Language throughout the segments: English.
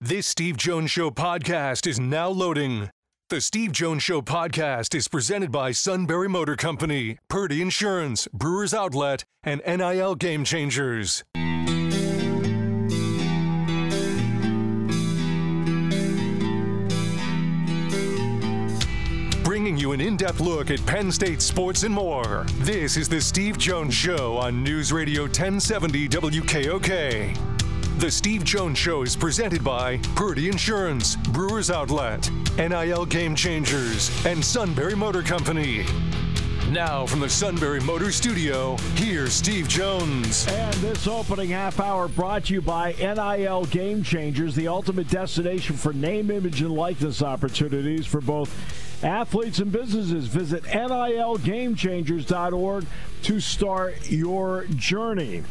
This Steve Jones Show podcast is now loading. The Steve Jones Show podcast is presented by Sunbury Motor Company, Purdy Insurance, Brewers Outlet, and NIL Game Changers. Bringing you an in depth look at Penn State sports and more. This is The Steve Jones Show on News Radio 1070 WKOK. The Steve Jones Show is presented by Purdy Insurance, Brewers Outlet, NIL Game Changers, and Sunbury Motor Company. Now, from the Sunbury Motor Studio, here's Steve Jones. And this opening half hour brought to you by NIL Game Changers, the ultimate destination for name, image, and likeness opportunities for both athletes and businesses. Visit NILGameChangers.org to start your journey.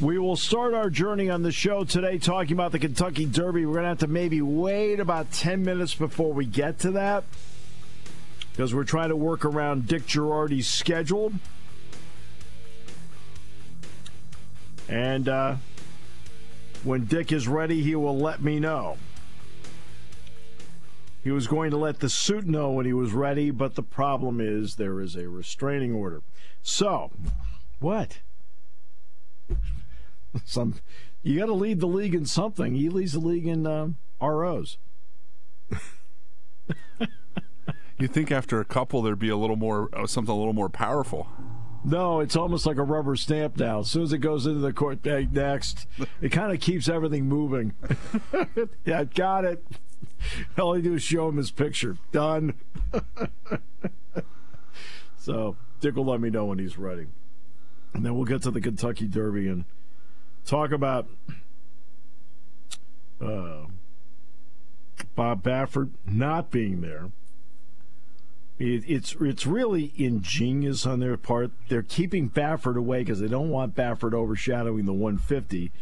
We will start our journey on the show today talking about the Kentucky Derby. We're going to have to maybe wait about 10 minutes before we get to that because we're trying to work around Dick Jerardi's schedule. And uh, when Dick is ready, he will let me know. He was going to let the suit know when he was ready, but the problem is there is a restraining order. So, what? Some, you got to lead the league in something. He leads the league in um, ROs. You think after a couple there'd be a little more uh, something a little more powerful. No, it's almost like a rubber stamp now. As soon as it goes into the court bag next, it kind of keeps everything moving. yeah, got it. All I do is show him his picture. Done. so Dick will let me know when he's ready. And then we'll get to the Kentucky Derby and talk about uh, Bob Baffert not being there. It, it's it's really ingenious on their part. They're keeping Baffert away because they don't want Baffert overshadowing the 150,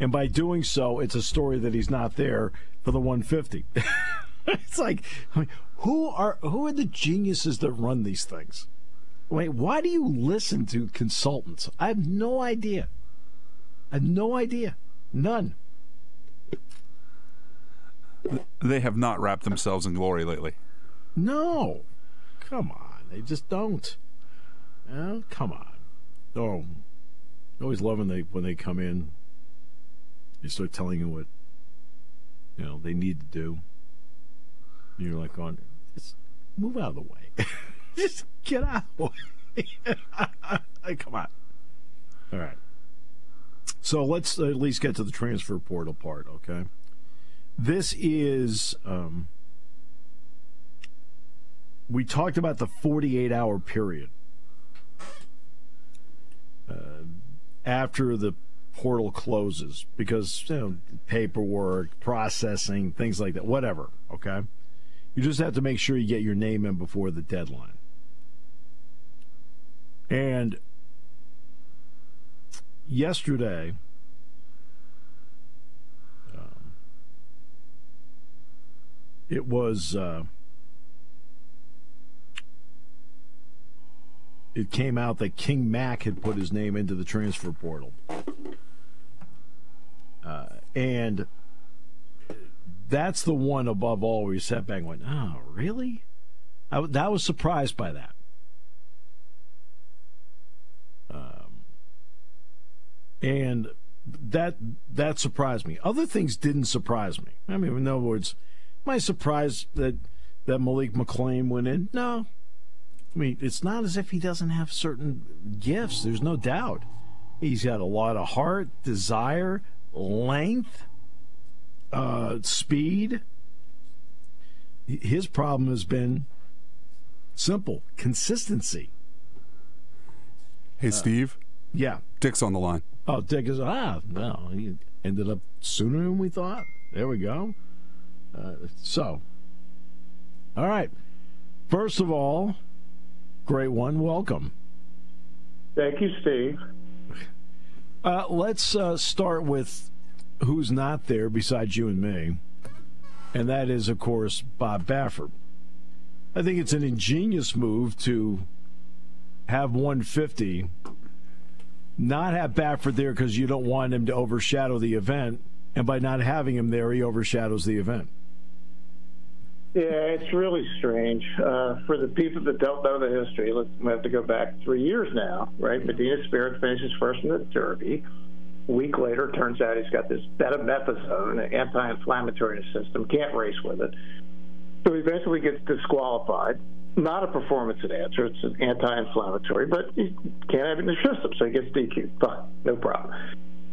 and by doing so, it's a story that he's not there for the 150. it's like, I mean, who are who are the geniuses that run these things? Wait, why do you listen to consultants? I have no idea. I have no idea. None. They have not wrapped themselves in glory lately. No. Come on. They just don't. Oh, come on. Oh, always love when they when they come in. They start telling you what you know they need to do. And you're like, on, just move out of the way. just get out of the way. come on. All right. So let's at least get to the transfer portal part, okay? This is. Um, we talked about the 48 hour period uh, after the portal closes because you know, paperwork, processing, things like that, whatever, okay? You just have to make sure you get your name in before the deadline. And yesterday, um, it was. Uh, it came out that King Mack had put his name into the transfer portal. Uh, and that's the one above all you sat back and went, oh, really? I, that was surprised by that. Um, and that that surprised me. Other things didn't surprise me. I mean, in other words, am I surprised that that Malik McClain went in? No, I mean, it's not as if he doesn't have certain gifts. There's no doubt. He's got a lot of heart, desire, length, uh, speed. His problem has been simple consistency. Hey, Steve. Yeah. Dick's on the line. Oh, Dick is, ah, no. He ended up sooner than we thought. There we go. Uh, so, all right. First of all, Great one. Welcome. Thank you, Steve. Uh, let's uh, start with who's not there besides you and me, and that is, of course, Bob Baffert. I think it's an ingenious move to have 150, not have Baffert there because you don't want him to overshadow the event, and by not having him there, he overshadows the event. Yeah, it's really strange. Uh, for the people that don't know the history, let's, we have to go back three years now, right? Medina Spirit finishes first in the Derby. A week later, turns out he's got this betamethasone, an anti-inflammatory in his system, can't race with it. So he eventually gets disqualified. Not a performance enhancer, it's an anti-inflammatory, but he can't have it in the system, so he gets DQ'd. Fine, no problem.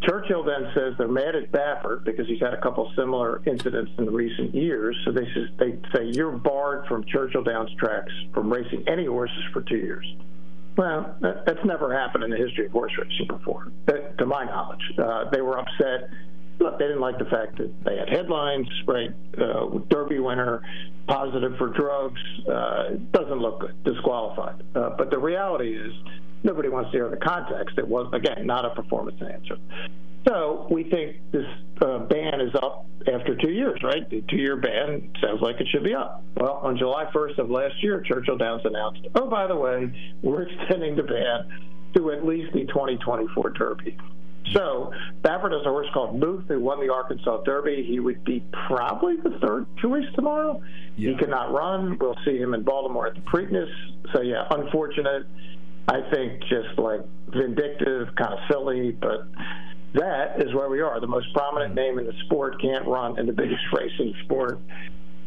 Churchill then says they're mad at Baffert because he's had a couple similar incidents in the recent years. So they, they say you're barred from Churchill Downs tracks from racing any horses for two years. Well, that, that's never happened in the history of horse racing before, to my knowledge. Uh, they were upset. Look, they didn't like the fact that they had headlines, right? Uh, Derby winner, positive for drugs, uh, doesn't look good, disqualified. Uh, but the reality is, nobody wants to hear the context. It was, again, not a performance answer. So we think this uh, ban is up after two years, right? The two year ban sounds like it should be up. Well, on July 1st of last year, Churchill Downs announced, oh, by the way, we're extending the ban to at least the 2024 Derby. So Baffert has a horse called Muth who won the Arkansas Derby. He would be probably the third choice tomorrow. Yeah. He cannot run. We'll see him in Baltimore at the Preakness. So yeah, unfortunate. I think just like vindictive, kind of silly, but that is where we are. The most prominent mm. name in the sport can't run in the biggest race in the sport.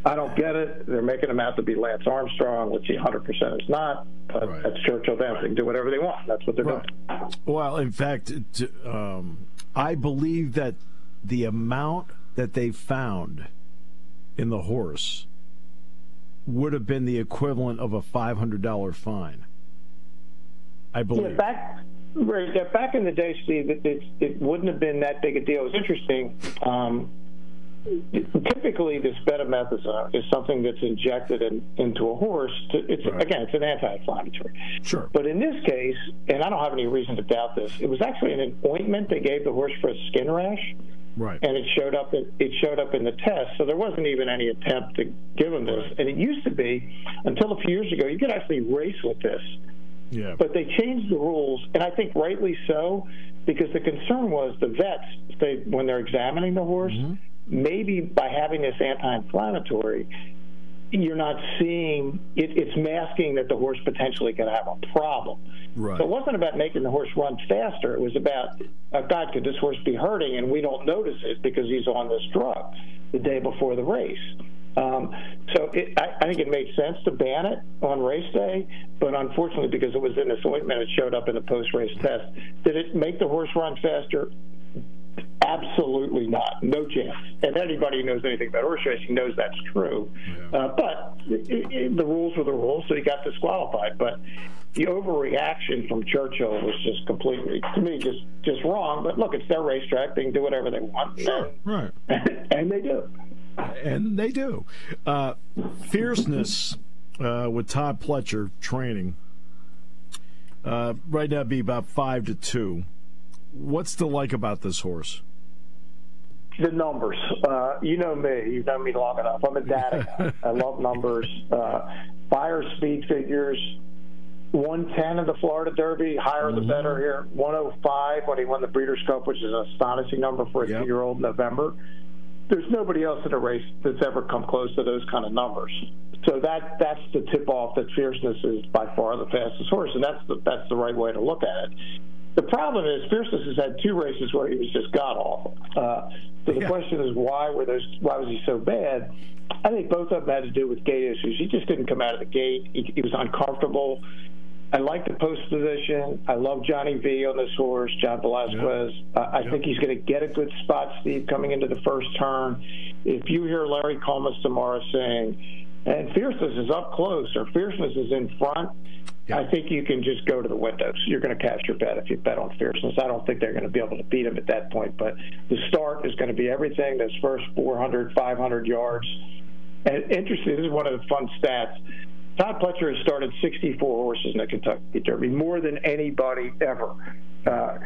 I don't get it. They're making him out to be Lance Armstrong, which he 100% is not. But right. that's Churchill Downs. They can do whatever they want. That's what they're right. doing. Well, in fact, um, I believe that the amount that they found in the horse would have been the equivalent of a $500 fine. I believe. Yeah, back, right, back in the day, Steve, it, it, it, wouldn't have been that big a deal. It was interesting. Um, typically, this betamethasone is something that's injected in, into a horse. To, it's right. again, it's an anti-inflammatory. Sure. But in this case, and I don't have any reason to doubt this, it was actually an ointment they gave the horse for a skin rash. Right. And it showed up. In, it showed up in the test, so there wasn't even any attempt to give him this. And it used to be until a few years ago, you could actually race with this yeah. But they changed the rules, and I think rightly so, because the concern was the vets, they, when they're examining the horse, mm-hmm. Maybe by having this anti-inflammatory, you're not seeing it, it's masking that the horse potentially could have a problem. Right. So it wasn't about making the horse run faster. It was about, oh God, could this horse be hurting and we don't notice it because he's on this drug the day before the race. Um, so it, I, I, think it made sense to ban it on race day, but unfortunately, because it was in this ointment, it showed up in the post-race test. Did it make the horse run faster? Absolutely not. No chance. And anybody who knows anything about horse racing knows that's true. Yeah. Uh, but it, it, the rules were the rules, so he got disqualified. But the overreaction from Churchill was just completely, to me, just just wrong. But look, it's their racetrack; they can do whatever they want. Sure, right. and they do and they do. Uh, fierceness uh, with Todd Pletcher training. Uh, right now, be about five to two. What's the like about this horse? The numbers. Uh, you know me. You've known me long enough. I'm a data guy. I love numbers. Uh, fire speed figures. 110 in the Florida Derby, higher mm-hmm. the better here. 105 when he won the Breeders' Cup, which is an astonishing number for a yep. two-year-old in November there's nobody else in a race that's ever come close to those kind of numbers. So that that's the tip off that fierceness is by far the fastest horse, and that's the that's the right way to look at it. The problem is fierceness has had two races where he was just god awful. Uh, so the yeah. question is why were those why was he so bad? I think both of them had to do with gait issues. He just didn't come out of the gate. He, he was uncomfortable. I like the post position. I love Johnny V on this horse, John Velazquez. Yep. Uh, I yep. think he's going to get a good spot, Steve, coming into the first turn. If you hear Larry Collmus tomorrow saying, and fierceness is up close or fierceness is in front, yep. I think you can just go to the windows. You're going to cash your bet if you bet on fierceness. I don't think they're going to be able to beat him at that point, but the start is going to be everything. Those first 400, 500 yards. And interesting, this is one of the fun stats. Todd Pletcher has started 64 horses in the Kentucky Derby, more than anybody ever. Uh,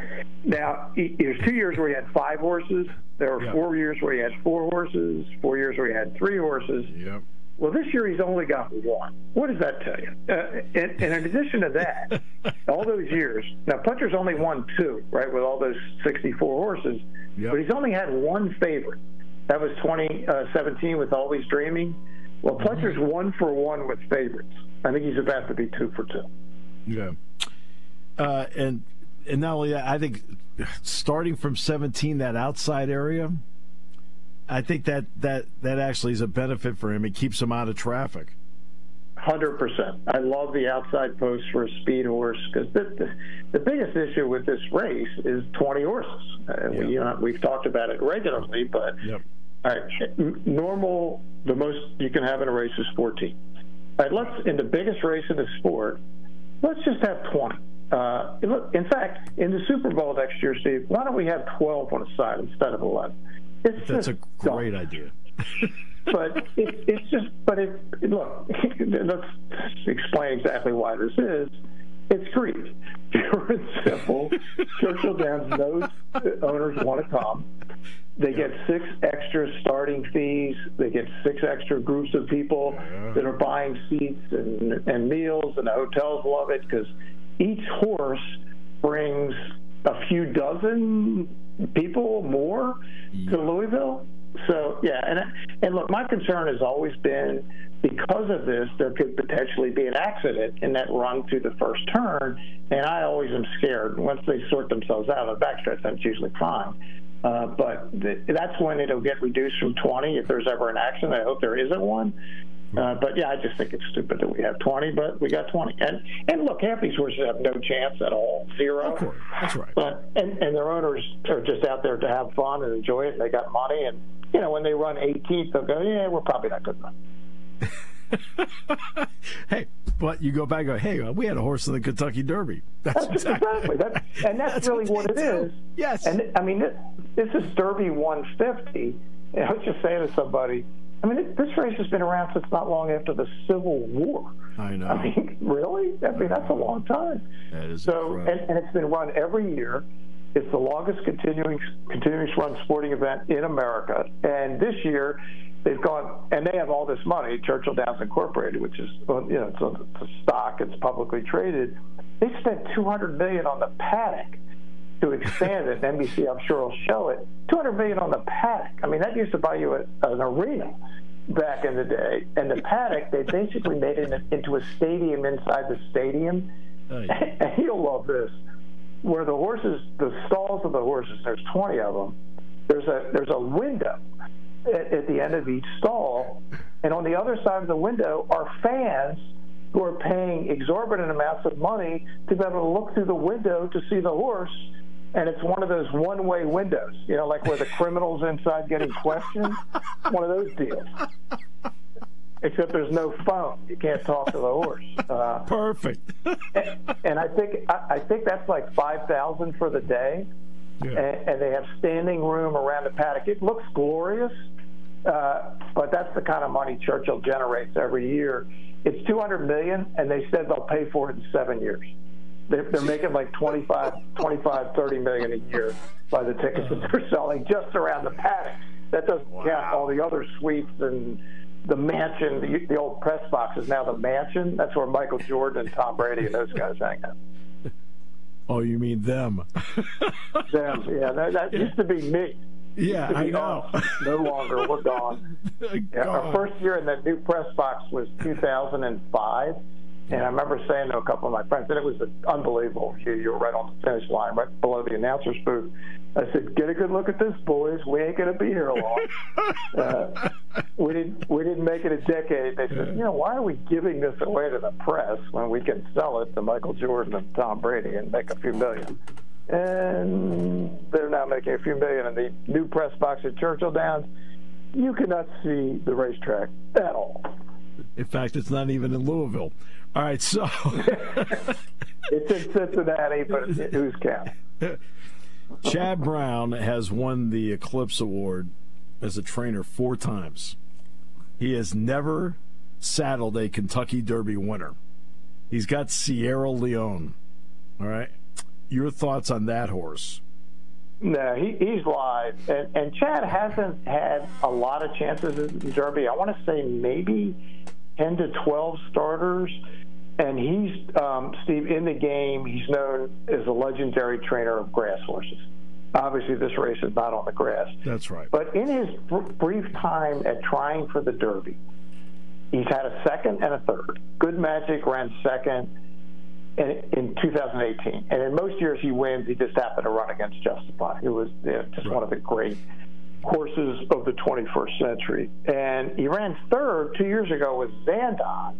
now, there's two years where he had five horses. There were yep. four years where he had four horses, four years where he had three horses. Yep. Well, this year he's only got one. What does that tell you? Uh, and, and, in addition to that, all those years, now Pletcher's only won two, right, with all those 64 horses, yep. but he's only had one favorite. That was 2017 uh, with Always Dreaming. Well, mm-hmm. Mm-hmm. one for one with favorites. I think he's about to be two for two. Yeah. Uh, and and not only that, I think starting from 17, that outside area, I think that that that actually is a benefit for him. It keeps him out of traffic. Hundred percent. I love the outside post for a speed horse because the, the, the biggest issue with this race is twenty horses. Uh, we, you know, we've talked about it regularly, but yep. all right, normal the most you can have in a race is fourteen. All right, let's in the biggest race in the sport, let's just have twenty. Uh, look, in fact, in the Super Bowl next year, Steve, why don't we have twelve on a side instead of eleven? It's That's a great dumb. idea. but it, it's just, but it, look, let's explain exactly why this is. It's greed. Pure and simple. Churchill Downs knows owners want to come. They get six extra starting fees. They get six extra groups of people yeah. that are buying seats and, and meals, and the hotels love it because each horse brings a few dozen people more yeah. to Louisville. So yeah, and and look, my concern has always been because of this, there could potentially be an accident in that run through the first turn, and I always am scared. Once they sort themselves out of the backstretch, that's usually fine. Uh, but th- that's when it'll get reduced from 20 if there's ever an accident. I hope there isn't one. Uh, but yeah, I just think it's stupid that we have 20, but we got 20. And and look, half these horses have no chance at all, zero. Of course, that's right. But and and their owners are just out there to have fun and enjoy it, and they got money. And you know, when they run 18th, they'll go, yeah, we're probably not good enough. hey, but you go back and go, hey, we had a horse in the Kentucky Derby. That's, that's exactly. That's, and that's, that's really what, what it is. Yes. And I mean, this, this is Derby 150. And I was just saying to somebody, I mean, it, this race has been around since not long after the Civil War. I know. I mean, really? I mean, that's a long time. That is so, and, and, it's been run every year. It's the longest continuing continuing run sporting event in America, and this year they've gone and they have all this money. Churchill Downs Incorporated, which is you know it's a, it's a stock, it's publicly traded. They spent 200 million on the paddock to expand it. NBC, I'm sure, will show it. 200 million on the paddock. I mean, that used to buy you a, an arena back in the day. And the paddock, they basically made it into a stadium inside the stadium. Oh, yeah. And you'll love this. Where the horses, the stalls of the horses, there's 20 of them. There's a there's a window at, at the end of each stall, and on the other side of the window are fans who are paying exorbitant amounts of money to be able to look through the window to see the horse and it's one of those one-way windows, you know, like where the criminals inside getting questioned. one of those deals. Except there's no phone; you can't talk to the horse. Uh, Perfect. and, and, I think I, I think that's like five thousand for the day, yeah. and, and, they have standing room around the paddock. It looks glorious, uh, but that's the kind of money Churchill generates every year. It's two hundred million, and they said they'll pay for it in seven years. They're, they're making like 25, 25, 30 million a year by the tickets that they're selling just around the paddock. That doesn't wow. count all the other suites and the mansion. The, the old press box is now the mansion. That's where Michael Jordan and Tom Brady and those guys hang out. Oh, you mean them? them, yeah. That, that used to be me. Yeah, I know. No longer. We're gone. yeah, our first year in that new press box was 2005 and I remember saying to a couple of my friends, and it was unbelievable. You, you were right on the finish line, right below the announcer's booth. I said, "Get a good look at this, boys. We ain't going to be here long." uh, we didn't. We didn't make it a decade. They said, "You know, why are we giving this away to the press when we can sell it to Michael Jordan and Tom Brady and make a few million? And they're now making a few million in the new press box at Churchill Downs. You cannot see the racetrack at all. In fact, it's not even in Louisville. All right, so it's in Cincinnati, but who's counting? Chad Brown has won the Eclipse Award as a trainer four times. He has never saddled a Kentucky Derby winner. He's got Sierra Leone. All right. Your thoughts on that horse? No, he, he's live, and, and Chad hasn't had a lot of chances in Derby. I want to say maybe ten to twelve starters, and he's um, Steve in the game. He's known as a legendary trainer of grass horses. Obviously, this race is not on the grass. That's right. But in his br- brief time at trying for the Derby, he's had a second and a third. Good Magic ran second in, in 2018. And in most years he wins, he just happened to run against Justify, who was you know, just one of the great horses of the 21st century. And he ran third two years ago with Zandon,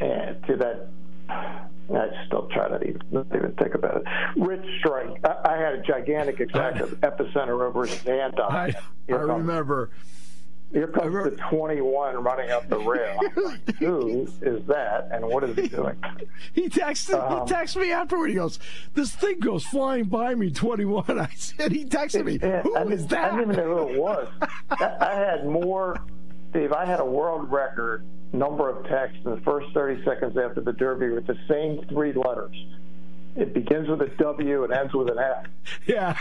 and to that. I still try to even, not even think about it. Rich Strike. I, I had a gigantic exactive epicenter over Zandon. I, I comes- remember. here comes the 21 running up the rail. Like, Who is that, and what is he doing? He texted. Um, he texted me afterward. He goes, "This thing goes flying by me." Twenty-one. I said. He texted me. Who I, is that? I didn't even know who it was. I, I had more, Steve. I had a world record number of texts in the first 30 seconds after the Derby with the same three letters. It begins with a W and ends with an F. Yeah.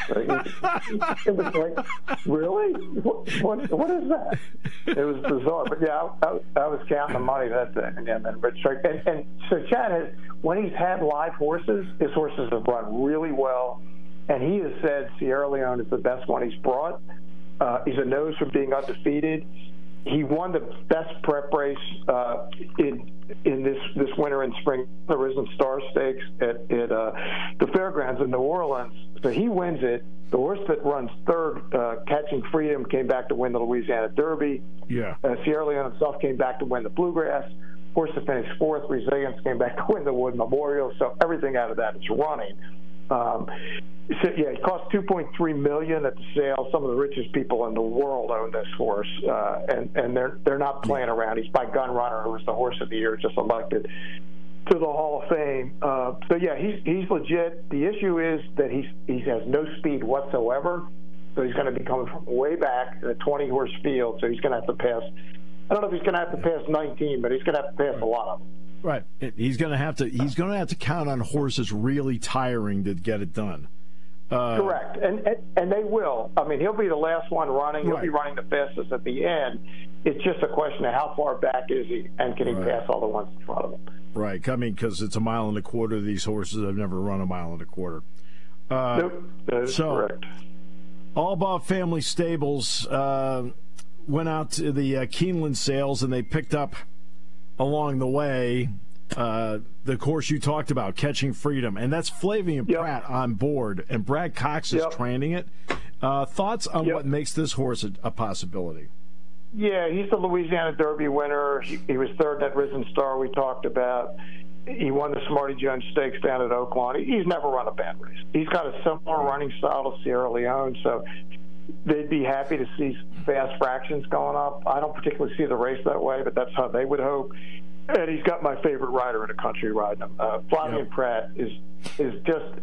it was like, really? What, what, what is that? It was bizarre. But yeah, I, I, I was counting the money that day. And, and, then Rich Strike. And, and so Chad has, when he's had live horses, his horses have run really well. And he has said Sierra Leone is the best one he's brought. Uh, he's a nose for being undefeated. He won the best prep race uh, in in this this winter and spring, the Risen Star Stakes at, at uh, the fairgrounds in New Orleans. So he wins it. The horse that runs third, uh, Catching Freedom, came back to win the Louisiana Derby. Yeah. Uh, Sierra Leone itself came back to win the Bluegrass. Horse that finished fourth, Resilience, came back to win the Wood Memorial. So everything out of that is running. Um, so yeah, it cost 2.3 million at the sale. Some of the richest people in the world own this horse, uh, and and they're they're not playing around. He's by Gun Runner, who was the horse of the year, just elected to the Hall of Fame. Uh, so yeah, he's he's legit. The issue is that he's he has no speed whatsoever. So he's going to be coming from way back in a 20 horse field. So he's going to have to pass. I don't know if he's going to have to pass 19, but he's going to have to pass a lot of them. Right. He's going to have to. He's going to have to count on horses really tiring to get it done. Uh, Correct, and, and and they will. I mean, he'll be the last one running. He'll be running the fastest at the end. It's just a question of how far back is he, and can he Right. pass all the ones in front of him? Right. I mean, because it's a mile and a quarter. These horses have never run a mile and a quarter. Uh, nope, that is so- correct. Albaugh Family Stables uh, went out to the uh, Keeneland sales and they picked up along the way uh, the course you talked about, Catching Freedom, and that's Flavien Yep. Prat on board, and Brad Cox is Yep. training it. Uh, thoughts on Yep. what makes this horse a, a possibility? Yeah, he's the Louisiana Derby winner. He, he was third at Risen Star we talked about. He won the Smarty Jones Stakes down at Oaklawn. He's never run a bad race. He's got a similar running style to Sierra Leone, so they'd be happy to see fast fractions going up. I don't particularly see the race that way, but that's how they would hope. And he's got my favorite rider in the country riding him. Uh, Flavien Yep. Prat is is just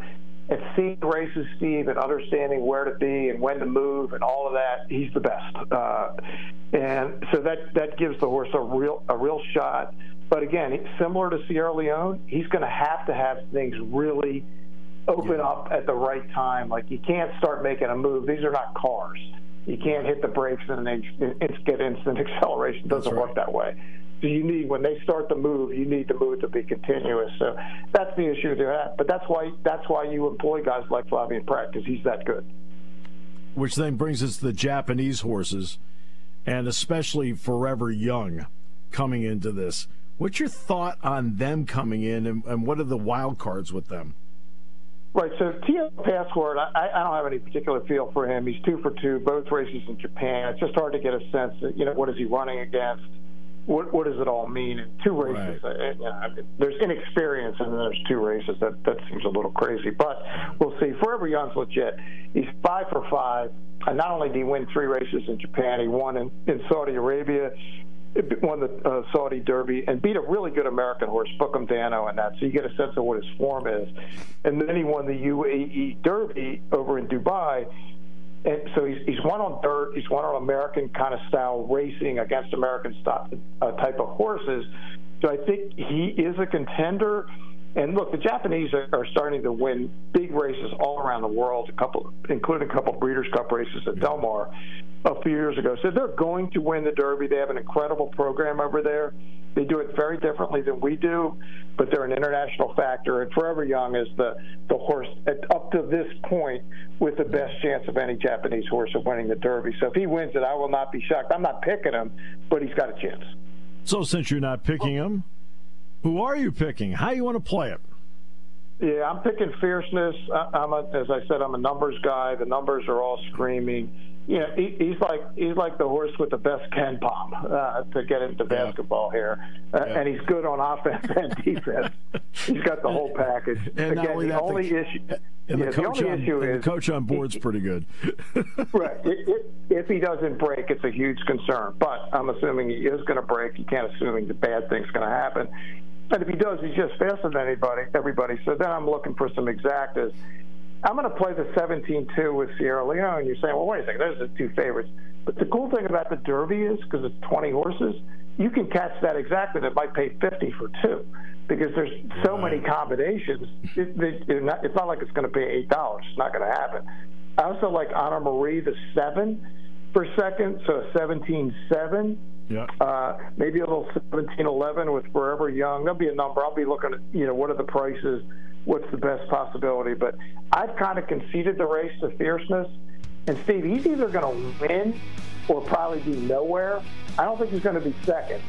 at seeing races, Steve, and understanding where to be and when to move and all of that. He's the best, uh, and so that that gives the horse a real a real shot. But again, similar to Sierra Leone, he's going to have to have things really open up at the right time. Like you can't start making a move. These are not cars. You can't hit the brakes and then get instant acceleration. It doesn't right. work that way. So you need when they start the move, you need the move to be continuous. So that's the issue that. But that's why that's why you employ guys like Flavien Prat because he's that good. Which then brings us to the Japanese horses, and especially Forever Young coming into this. What's your thought on them coming in, and, and what are the wild cards with them? Right. So T O Password, I, I don't have any particular feel for him. He's two for two, both races in Japan. It's just hard to get a sense that you know what is he running against. What what does it all mean? In two races, Right. you know, I mean, there's inexperience, and then there's two races. That that seems a little crazy, but we'll see. Forever Young's legit. He's five for five. And not only did he win three races in Japan, he won in, in Saudi Arabia, won the uh, Saudi Derby, and beat a really good American horse, Book'em Danno, in that. So you get a sense of what his form is. And then he won the UAE Derby over in Dubai. And so he's, he's won on dirt. He's won on American kind of style racing against American style, uh, type of horses. So I think he is a contender. And look, the Japanese are, starting to win big races all around the world, a couple, including a couple of Breeders' Cup races at Del Mar a few years ago. So they're going to win the Derby. They have an incredible program over there. They do it very differently than we do, but they're an international factor. And Forever Young is the, the horse at, up to this point with the best chance of any Japanese horse of winning the Derby. So if he wins it, I will not be shocked. I'm not picking him, but he's got a chance. So since you're not picking him, who are you picking? How you want to play it? Yeah, I'm picking fierceness. I'm a, as I said, I'm a numbers guy. The numbers are all screaming. You know, he, he's like he's like the horse with the best KenPom uh, to get into yeah. basketball here, uh, yeah. and he's good on offense and defense. he's got the whole package. And Again, the only the, issue. And yeah, the, coach the on, issue is the coach on board's he, pretty good. right. It, it, if he doesn't break, it's a huge concern. But I'm assuming he is going to break. You can't assume the bad thing's going to happen. And if he does, he's just faster than anybody, everybody. So then I'm looking for some exactas. I'm going to play the 17-2 with Sierra Leone. You're saying, well, wait a second, those are the two favorites. But the cool thing about the Derby is, because it's 20 horses, you can catch that exacta that might pay 50 for two because there's so right. many combinations. It, it, not, it's not like it's going to pay $8. It's not going to happen. I also like Honor Marie, the 7 for second, so 17-7 yeah. Uh, maybe a little 1711 with Forever Young. There'll be a number. I'll be looking at, you know, what are the prices? What's the best possibility? But I've kind of conceded the race to fierceness. And Steve, he's either going to win or probably be nowhere. I don't think he's going to be second.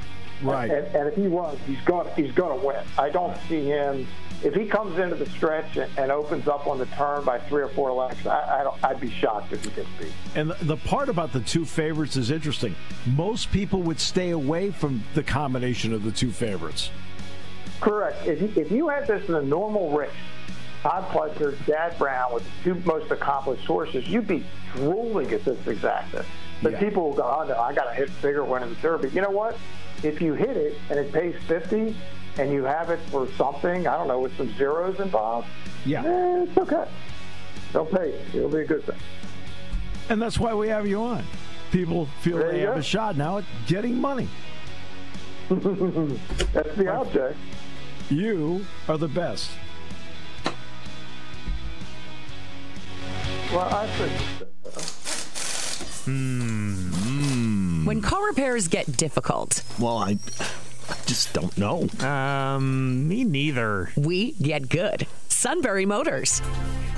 Right. And, and if he runs, he's going he's going to win. I don't see him if he comes into the stretch and opens up on the turn by three or four lengths, I, I would be shocked if he gets beat. And the part about the two favorites is interesting. Most people would stay away from the combination of the two favorites. Correct. If you, if you had this in a normal race, Todd Pletcher, Chad Brown with the two most accomplished horses, you'd be drooling at this exacta. But yeah. people will go, oh, no, I got to hit bigger one in the Derby. You know what? If you hit it and it pays 50, and you have it for something, I don't know, with some zeros involved, yeah, eh, it's okay. They'll pay. you. It'll be a good thing. And that's why we have you on. People feel there they have go. a shot now at getting money. that's the object. You are the best. Well, I think. Hmm. When car repairs get difficult. Well, I I just don't know. Um, me neither. We get good. Sunbury Motors.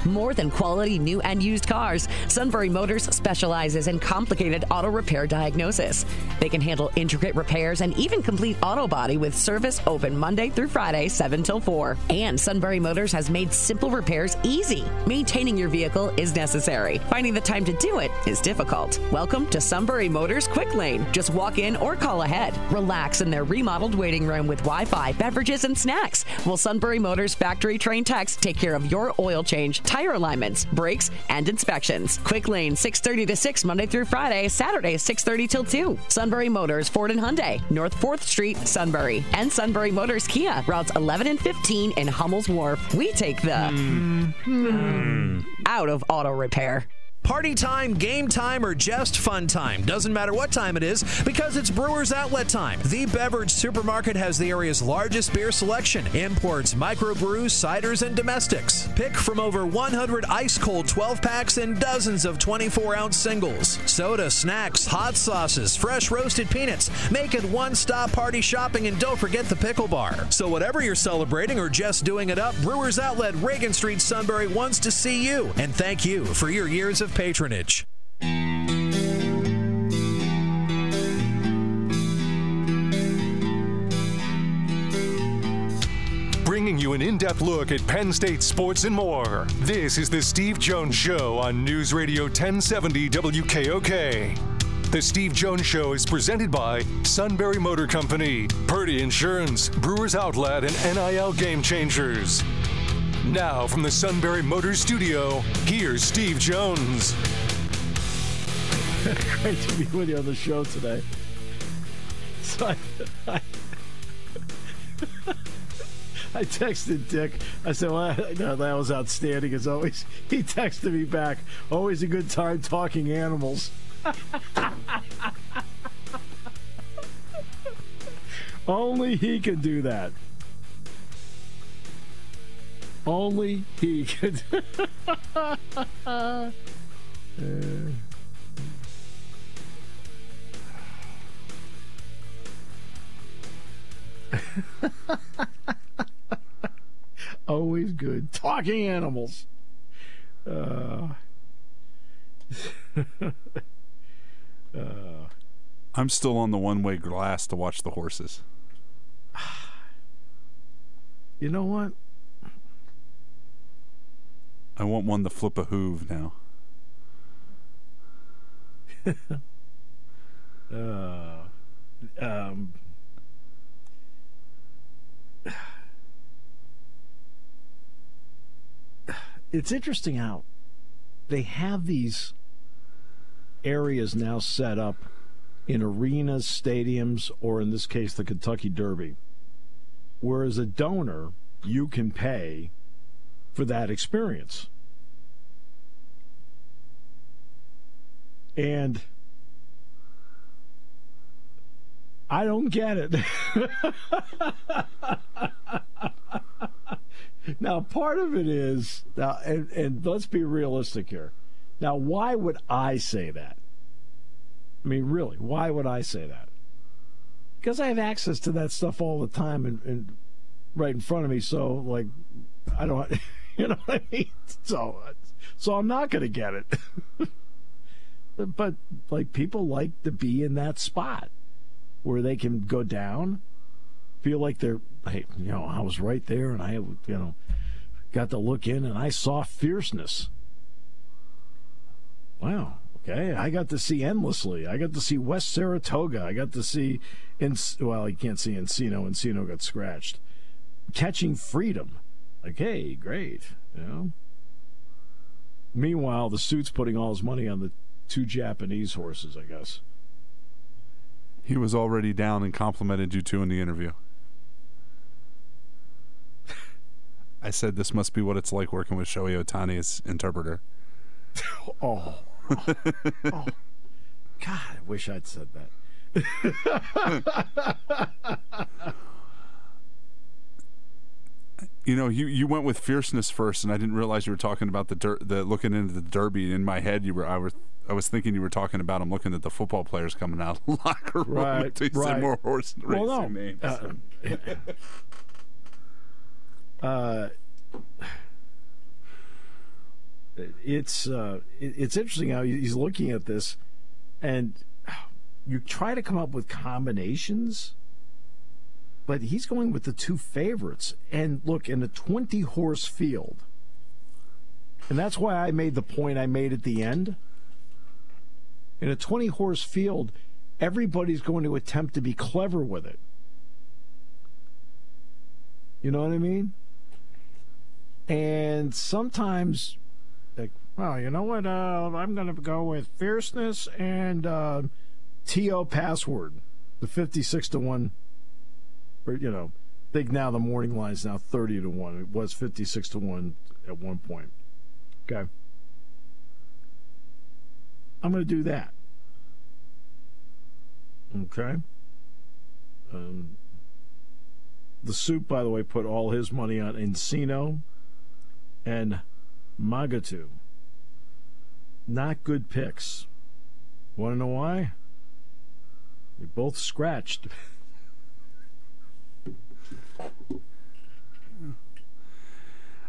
More than quality new and used cars, Sunbury Motors specializes in complicated auto repair diagnosis. They can handle intricate repairs and even complete auto body with service open Monday through Friday, 7 till 4. And Sunbury Motors has made simple repairs easy. Maintaining your vehicle is necessary. Finding the time to do it is difficult. Welcome to Sunbury Motors Quick Lane. Just walk in or call ahead. Relax in their remodeled waiting room with Wi Fi, beverages, and snacks. While Sunbury Motors factory trained take care of your oil change, tire alignments, brakes, and inspections. Quick Lane, 630 to 6 Monday through Friday, Saturday, 630 till 2. Sunbury Motors, Ford and Hyundai, North 4th Street, Sunbury. And Sunbury Motors Kia, routes 11 and 15 in Hummel's Wharf. We take the mm. Mm. out of auto repair. Party time, game time, or just fun time. Doesn't matter what time it is because it's Brewers Outlet time. The beverage supermarket has the area's largest beer selection, imports, microbrews, ciders, and domestics. Pick from over 100 ice cold 12 packs and dozens of 24 ounce singles. Soda, snacks, hot sauces, fresh roasted peanuts. Make it one stop party shopping and don't forget the pickle bar. So, whatever you're celebrating or just doing it up, Brewers Outlet, Reagan Street, Sunbury wants to see you. And thank you for your years of of patronage. Bringing you an in depth look at Penn State sports and more. This is The Steve Jones Show on News Radio 1070 WKOK. The Steve Jones Show is presented by Sunbury Motor Company, Purdy Insurance, Brewers Outlet, and NIL Game Changers. Now, from the Sunbury Motors Studio, here's Steve Jones. Great to be with you on the show today. So I, I, I texted Dick. I said, well, that was outstanding as always. He texted me back. Always a good time talking animals. Only he can do that. Only he could. Uh, Always good. Talking animals. Uh, uh, I'm still on the one way glass to watch the horses. you know what? I want one to flip a hoove now. Uh, um, it's interesting how they have these areas now set up in arenas, stadiums, or in this case, the Kentucky Derby. Where as a donor, you can pay for that experience. And I don't get it. now, part of it is now, and, and let's be realistic here. Now, why would I say that? I mean, really, why would I say that? Because I have access to that stuff all the time and, and right in front of me. So, like, I don't, you know what I mean? So, uh, so I'm not going to get it. but like, people like to be in that spot where they can go down, feel like they're, hey, you know, I was right there and I, you know, got to look in and I saw fierceness. Wow. Okay. I got to see endlessly. I got to see West Saratoga. I got to see, in, well, you can't see Encino. Encino got scratched. Catching Freedom. Like, hey, great. You know? Meanwhile, the suit's putting all his money on the two Japanese horses, I guess. He was already down and complimented you two in the interview. I said this must be what it's like working with Shohei Ohtani's interpreter. oh. oh. oh. God, I wish I'd said that. You know, you, you went with fierceness first, and I didn't realize you were talking about the der- the looking into the derby. In my head, you were I was I was thinking you were talking about him looking at the football players coming out of the locker room. Right, to right. more horse well, no. names. Uh, uh, it's uh, it's interesting how he's looking at this, and you try to come up with combinations, but he's going with the two favorites. And look, in a twenty horse field, and that's why I made the point I made at the end. In a 20 horse field, everybody's going to attempt to be clever with it. You know what I mean? And sometimes, like, well, you know what? Uh, I'm going to go with fierceness and uh, TO password, the 56 to 1. Or, you know, I think now the morning line is now 30 to 1. It was 56 to 1 at one point. Okay. I'm going to do that. Okay. Um, the soup, by the way, put all his money on Encino and Magatu. Not good picks. Want to know why? They both scratched.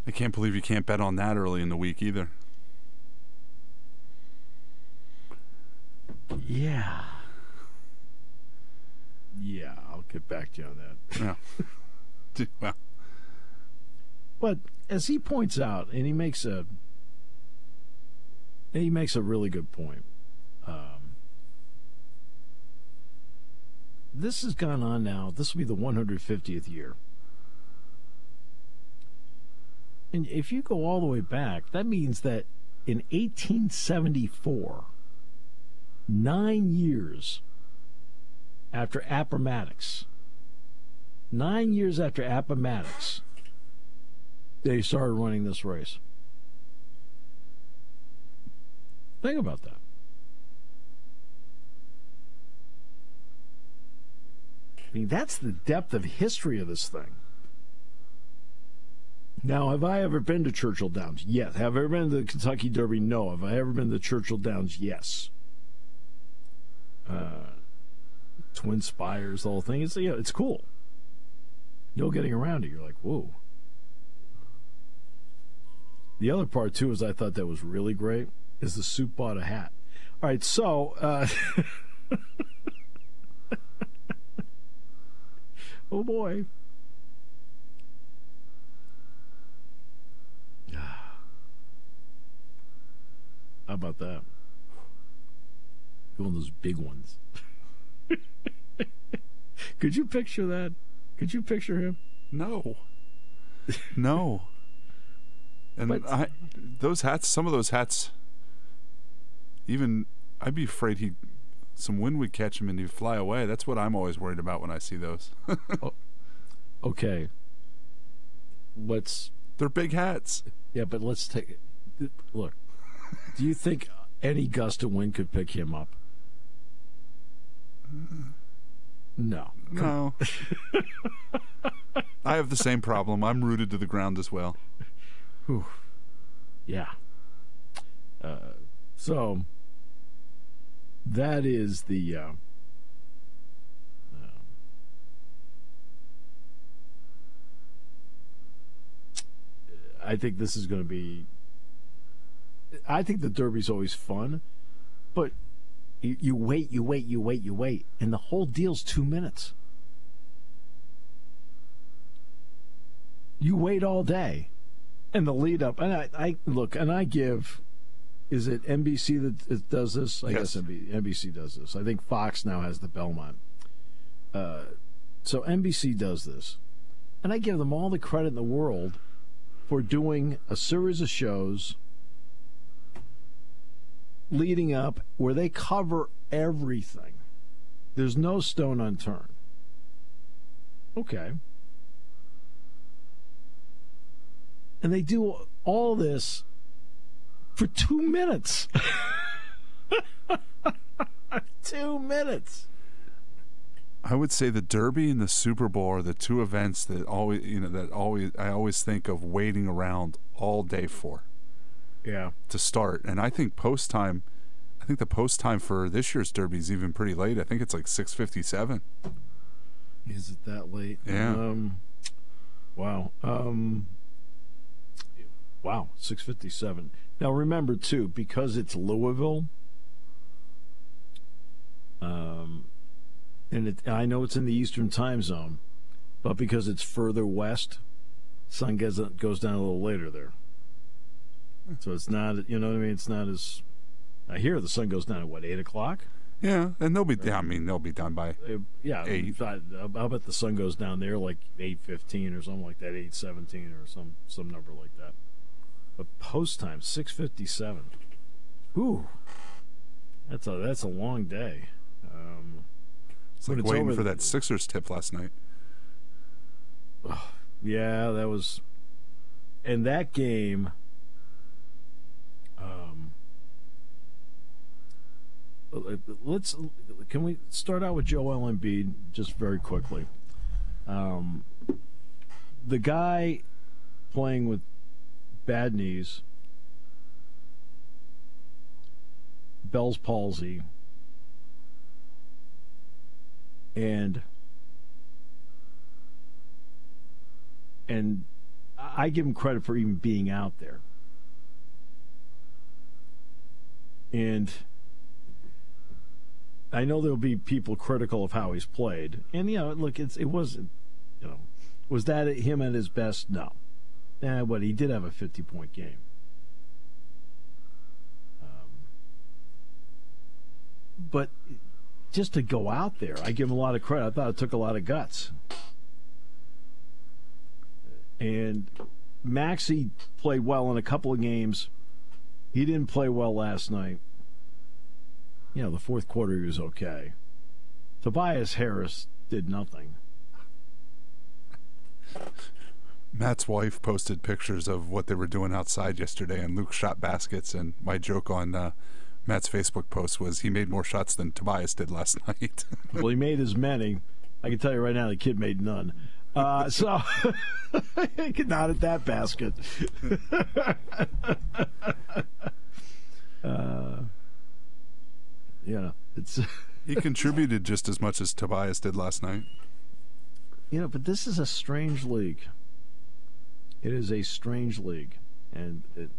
I can't believe you can't bet on that early in the week either. Yeah. Yeah, I'll get back to you on that. Yeah. well, But as he points out, and he makes a he makes a really good point. Um, this has gone on now. This will be the 150th year. And if you go all the way back, that means that in 1874, nine years after Appomattox, nine years after Appomattox, they started running this race. Think about that. I mean, that's the depth of history of this thing. Now, have I ever been to Churchill Downs? Yes. Have I ever been to the Kentucky Derby? No. Have I ever been to Churchill Downs? Yes. Uh, Twin Spires, the whole thing. It's yeah, it's cool. No getting around it. You're like, whoa. The other part too is I thought that was really great. Is the soup bought a hat? All right, so. Uh, oh boy. How about that? One of those big ones. Could you picture that? Could you picture him? No. No. And But- I, those hats, some of those hats, even I'd be afraid he, some wind would catch him and he'd fly away. That's what I'm always worried about when I see those. Okay. Let's They're big hats. yeah, but let's take it. Look, do you think any gust of wind could pick him up? No. No. I have the same problem. I'm rooted to the ground as well. Yeah. Uh, so that is the. Uh, uh, I think this is going to be. I think the Derby's always fun, but you, you wait, you wait, you wait, you wait, and the whole deal's two minutes. You wait all day and the lead up. And I, I look, and I give. Is it NBC that that does this? I Yes. guess NBC, NBC does this. I think Fox now has the Belmont. Uh, so NBC does this, and I give them all the credit in the world for doing a series of shows leading up where they cover everything. There's no stone unturned. Okay. and they do all this for two minutes. two minutes. I would say the Derby and the Super Bowl are the two events that always, you know, that always I always think of waiting around all day for Yeah. to start. And I think post time, I think the post time for this year's Derby is even pretty late. I think it's like six fifty seven. Is it that late? Yeah. Um, wow. Um, wow. Six fifty seven. Now remember too, because it's Louisville. Um, and it, I know it's in the Eastern Time Zone, but because it's further west, sun gets, goes down a little later there. So it's not, you know what I mean? It's not as. I hear the sun goes down at what eight o'clock. Yeah, and they'll be. Yeah, I mean they'll be done by. Uh, yeah, Eight. I, I bet the sun goes down there like eight fifteen or something like that, eight seventeen or some some number like that. But post time six fifty seven. Ooh, that's a that's a long day. Um, It's like it's waiting over for that Sixers tip last night. yeah, that was, and that game. Um, let's can we start out with Joel Embiid just very quickly. Um, the guy playing with bad knees, Bell's palsy, and and I give him credit for even being out there. And I know there'll be people critical of how he's played, and you know, look, it's it wasn't, you know, was that him at his best? No, eh, but he did have a fifty-point game. Um, but just to go out there, I give him a lot of credit. I thought it took a lot of guts. And Maxey played well in a couple of games. He didn't play well last night. You know, the fourth quarter he was okay. Tobias Harris did nothing. Matt's wife posted pictures of what they were doing outside yesterday, and Luke shot baskets. And my joke on uh, Matt's Facebook post was he made more shots than Tobias did last night. well, he made as many. I can tell you right now, the kid made none. Uh, so, he could not at that basket. uh, yeah, it's. He contributed just as much as Tobias did last night. You know, but this is a strange league. It is a strange league, and it,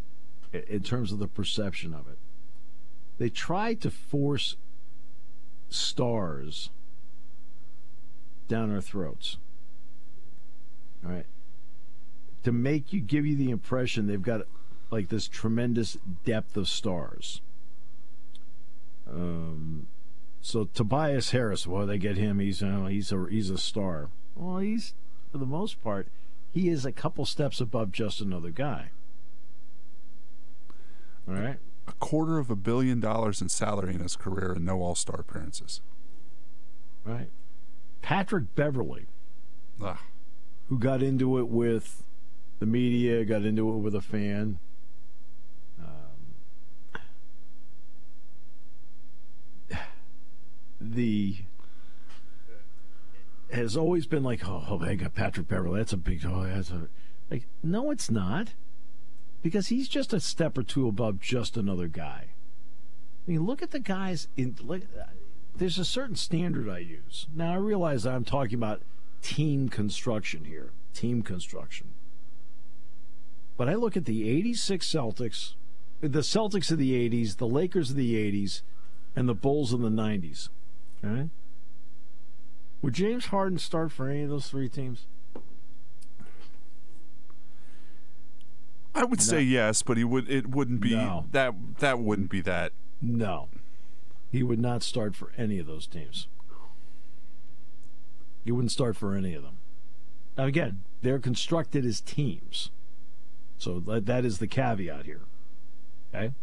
in terms of the perception of it, they try to force stars down our throats. All right, to make you give you the impression they've got like this tremendous depth of stars. Um, so Tobias Harris, well, they get him. He's uh, he's a he's a star. Well, he's for the most part, he is a couple steps above just another guy. All right. A quarter of a billion dollars in salary in his career and no All Star appearances. Right. Patrick Beverley, Ugh. who got into it with the media, got into it with a fan. Um, the has always been like, oh, oh, they got Patrick Beverley. That's a big, oh, that's a like. No, it's not, because he's just a step or two above just another guy. I mean, look at the guys in. Look, there's a certain standard I use. Now I realize I'm talking about team construction here, team construction. But I look at the '86 Celtics, the Celtics of the '80s, the Lakers of the '80s, and the Bulls of the '90s. All right. Would James Harden start for any of those three teams? I would say yes, but he would. It wouldn't be No. that. That wouldn't be that. No. He would not start for any of those teams. He wouldn't start for any of them. Now, again, they're constructed as teams. So that, that is the caveat here. Okay?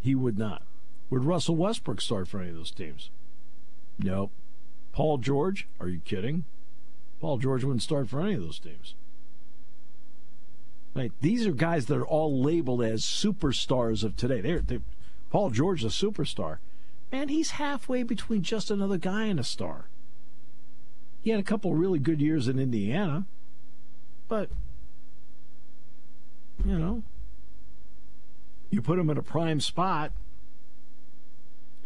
He would not. Would Russell Westbrook start for any of those teams? Nope. Paul George? Are you kidding? Paul George wouldn't start for any of those teams. Right? These are guys that are all labeled as superstars of today. They're, they're Paul George is a superstar. Man, he's halfway between just another guy and a star. He had a couple really good years in Indiana, but you know, you put him in a prime spot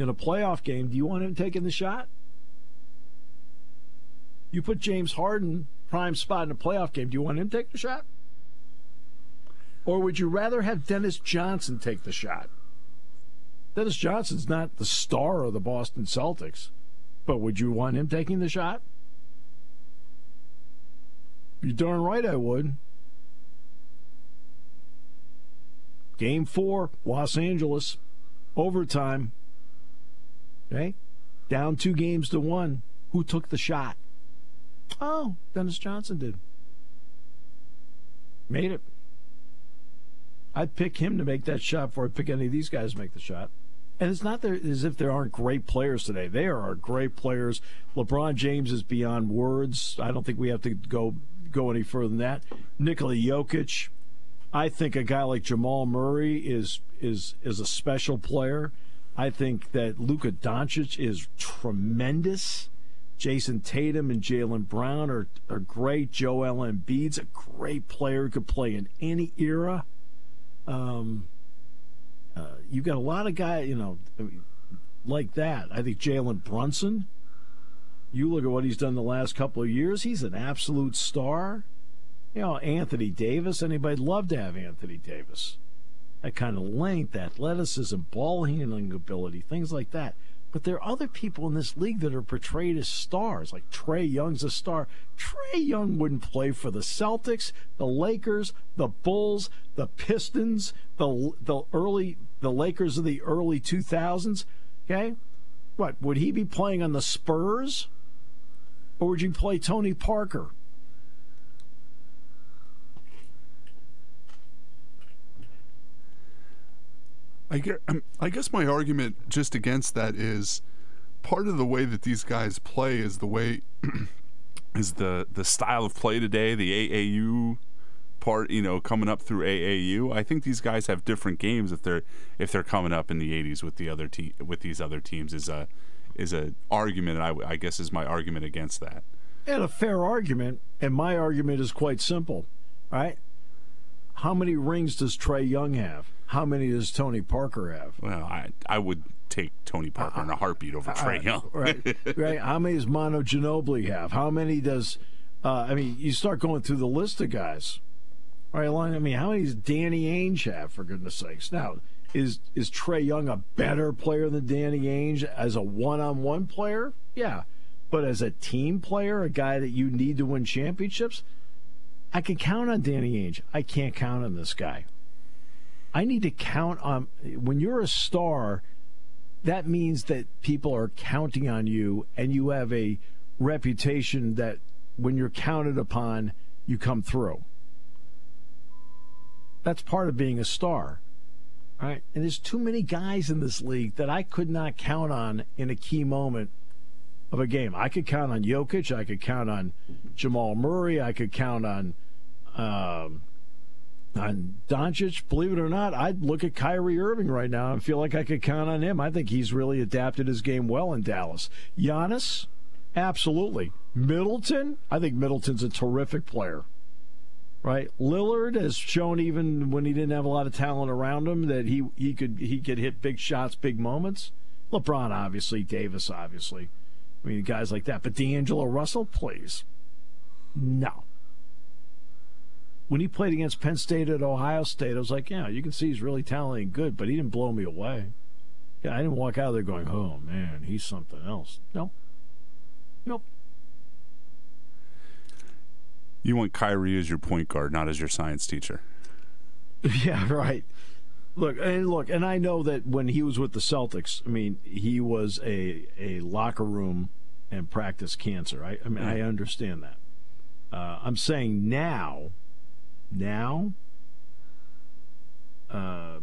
in a playoff game. Do you want him taking the shot? You put James Harden prime spot in a playoff game. Do you want him to take the shot? Or would you rather have Dennis Johnson take the shot? Dennis Johnson's not the star of the Boston Celtics, but would you want him taking the shot? You're darn right I would. Game four, Los Angeles, overtime. Okay? Down two games to one. Who took the shot? Oh, Dennis Johnson did. Made it. I'd pick him to make that shot before I pick any of these guys make the shot. And it's not there, as if there aren't great players today. There are great players. LeBron James is beyond words. I don't think we have to go go any further than that. Nikola Jokic. I think a guy like Jamal Murray is is is a special player. I think that Luka Doncic is tremendous. Jayson Tatum and Jaylen Brown are, are great. Joel Embiid's a great player, could play in any era. Um, uh, you've got a lot of guys, you know, like that. I think Jalen Brunson. You look at what he's done the last couple of years. He's an absolute star. You know, Anthony Davis. Anybody'd love to have Anthony Davis. That kind of length, athleticism, ball handling ability, things like that. But there are other people in this league that are portrayed as stars, like Trae Young's a star. Trae Young wouldn't play for the Celtics, the Lakers, the Bulls, the Pistons, the the early the Lakers of the early 2000s. Okay, what would he be playing on the Spurs, or would you play Tony Parker? I get. um, I guess my argument just against that is part of the way that these guys play is the way is the the style of play today. The AAU part, you know, coming up through AAU. I think these guys have different games if they're if they're coming up in the '80s with the other te- with these other teams. Is a is a argument. I, I guess is my argument against that. And a fair argument, and my argument is quite simple. Right. How many rings does Trae Young have? How many does Tony Parker have? Well, I I would take Tony Parker in a heartbeat over Trae Young. right, right. How many does Manu Ginobili have? How many does? Uh, I mean, you start going through the list of guys. Right along. I mean, how many does Danny Ainge have? For goodness sakes! Now, is is Trae Young a better player than Danny Ainge as a one-on-one player? Yeah, but as a team player, a guy that you need to win championships, I can count on Danny Ainge. I can't count on this guy. I need to count on when you're a star. That means that people are counting on you, and you have a reputation that when you're counted upon, you come through. That's part of being a star. Right? And there's too many guys in this league that I could not count on in a key moment of a game. I could count on Jokic. I could count on Jamal Murray. I could count on um, on Doncic. Believe it or not, I'd look at Kyrie Irving right now and feel like I could count on him. I think he's really adapted his game well in Dallas. Giannis, absolutely. Middleton, I think Middleton's a terrific player right? Lillard has shown even when he didn't have a lot of talent around him that he he could he could hit big shots, big moments. LeBron, obviously, Davis, obviously. I mean, guys like that. But D'Angelo Russell, please, no. When he played against Penn State at Ohio State, I was like, yeah, you can see he's really talented and good, but he didn't blow me away. Yeah, I didn't walk out of there going, oh man, he's something else. Nope. Nope. You want Kyrie as your point guard, not as your science teacher. Yeah, right. Look, and look, and I know that when he was with the Celtics, I mean, he was a a locker room and practice cancer. I, I mean, I understand that. Uh, I'm saying now, now, uh,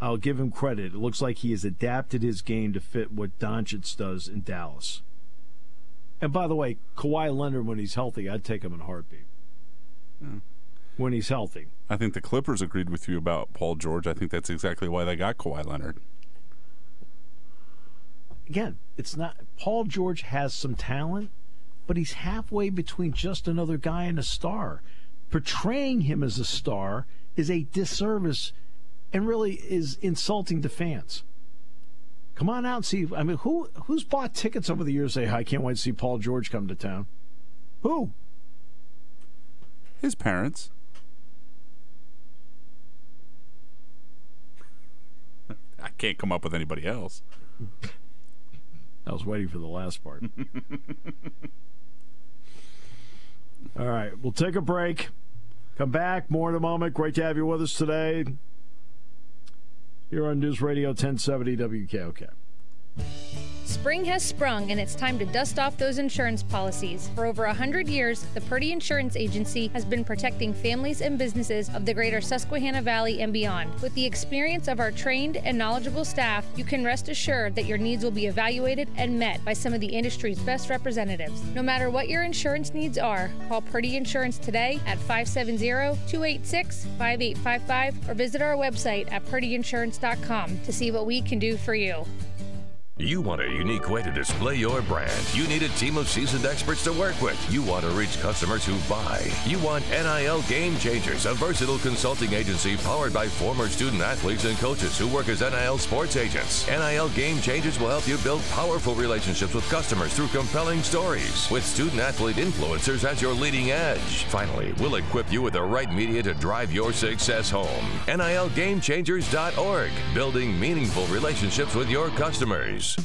I'll give him credit. It looks like he has adapted his game to fit what Doncic does in Dallas. And by the way, Kawhi Leonard, when he's healthy, I'd take him in a heartbeat. When he's healthy. I think the Clippers agreed with you about Paul George. I think that's exactly why they got Kawhi Leonard. Again, it's not Paul George has some talent, but he's halfway between just another guy and a star. Portraying him as a star is a disservice and really is insulting to fans. Come on out and see. I mean, who who's bought tickets over the years? Say, I can't wait to see Paul George come to town. Who? His parents. I can't come up with anybody else. I was waiting for the last part. All right, we'll take a break. Come back. More in a moment. Great to have you with us today. Here on News Radio 1070 WKOK. Spring has sprung and it's time to dust off those insurance policies. For over 100 years, the Purdy Insurance Agency has been protecting families and businesses of the greater Susquehanna Valley and beyond. With the experience of our trained and knowledgeable staff, you can rest assured that your needs will be evaluated and met by some of the industry's best representatives. No matter what your insurance needs are, call Purdy Insurance today at 570-286-5855 or visit our website at purdyinsurance.com to see what we can do for you. You want a unique way to display your brand. You need a team of seasoned experts to work with. You want to reach customers who buy. You want NIL Game Changers, a versatile consulting agency powered by former student athletes and coaches who work as NIL sports agents. NIL Game Changers will help you build powerful relationships with customers through compelling stories, with student athlete influencers as your leading edge. Finally, we'll equip you with the right media to drive your success home. NILGameChangers.org, building meaningful relationships with your customers news.